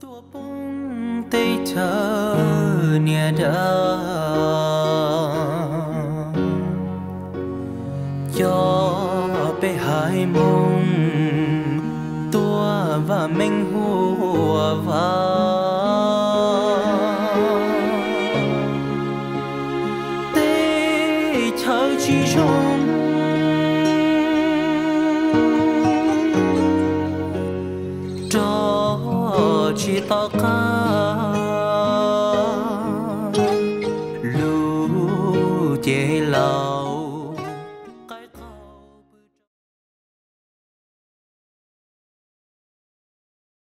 tua bóng tây trở nhà đã cho bé hai mong tua và mình hùa vào trong Chi ta ca lu che lao